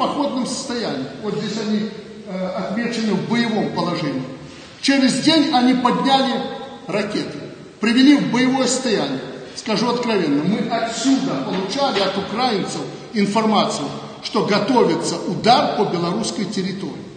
походном состоянии. Вот здесь они э, отмечены в боевом положении. Через день они подняли ракеты, привели в боевое состояние. Скажу откровенно, мы отсюда получали от украинцев информацию, что готовится удар по белорусской территории.